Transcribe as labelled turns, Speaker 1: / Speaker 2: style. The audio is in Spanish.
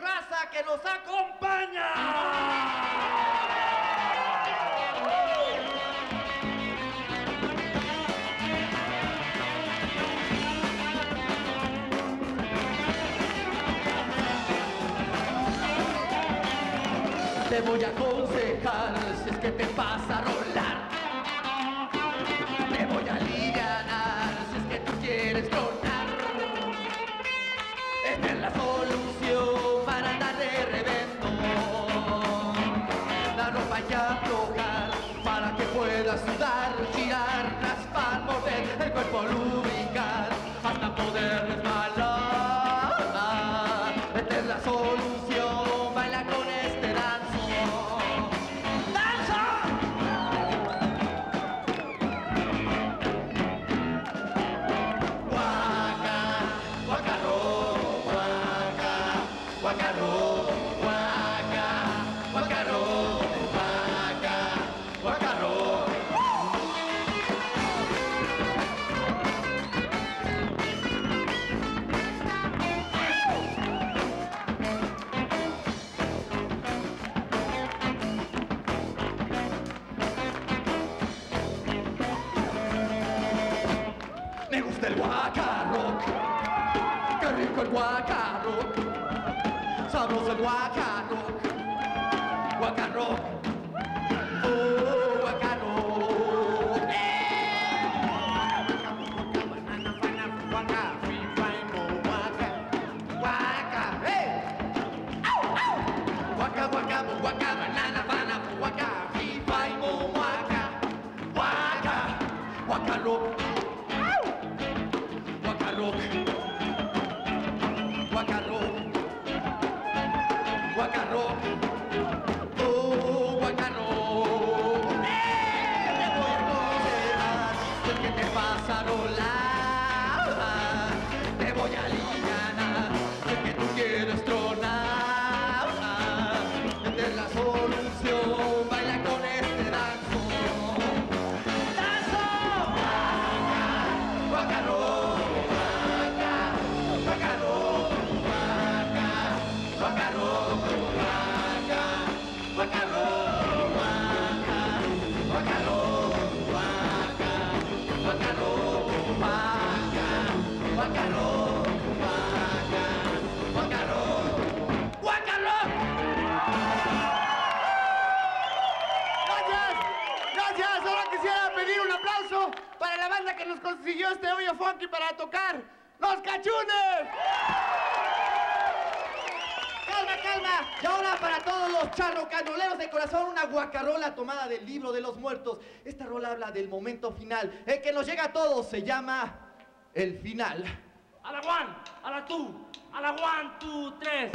Speaker 1: raza que nos acompaña. Te voy a aconsejar si es que te pasa a rolar. Te voy a aliviar si es que tú quieres tronar. Esta es la solución de reventón. La ropa ya aflojar para que puedas sudar, girar, raspar, mover el cuerpo lubricar hasta poder resbalar. Esta es la solución, Me gusta el guacarrock. Qué rico el guacarrock. Sabroso el guacarrock. Guacarrock. Oh, guacarrock. Eh. waka, banana, banana, waka, revival, waka, waka, waka, rope. Guaca, guacarrock. Guacarrock. Guacarrock. Guacarrock. Oh, guacarrock. ¡Eh! Te voy a aconsejar lo que te pasa a rolar. Te voy a aliviar,
Speaker 2: para la banda que nos consiguió este hoyo funky para tocar. ¡Los cachunes!
Speaker 1: Y ahora para todos los charrocanoleros de corazón, una guacarola tomada del libro de los muertos. Esta rola habla del momento final, el que nos llega a todos, se llama El Final.
Speaker 3: A la one, a la two, a la one, two, tres.